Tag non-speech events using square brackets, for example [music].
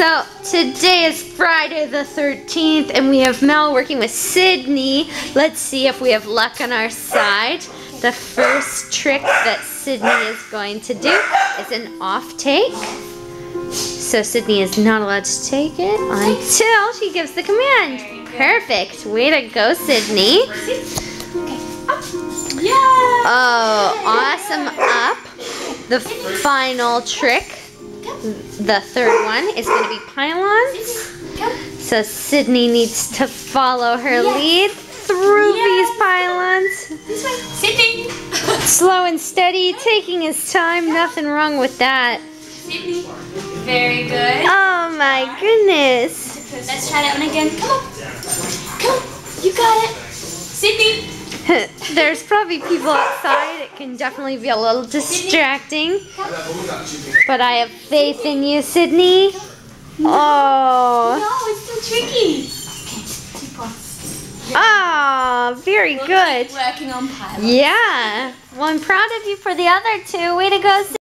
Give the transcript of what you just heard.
So today is Friday the 13th and we have Mel working with Sydney. Let's see if we have luck on our side. The first trick that Sydney is going to do is an off take. So Sydney is not allowed to take it until she gives the command. Perfect. Way to go, Sydney. Yeah. Oh, awesome up. The final trick, the third one, is going to be pylons. So Sydney needs to follow her lead through these pylons. Sydney. [laughs] Slow and steady, taking his time. Nothing wrong with that. Sydney. Very good. Oh my goodness. Let's try that one again. Come on. Come on. [laughs] There's probably people outside. It can definitely be a little distracting. But I have faith in you, Sydney. Oh. No, it's still tricky. Okay. Two points. Ah, very good. working on pylons. Yeah. Well, I'm proud of you for the other two. Way to go,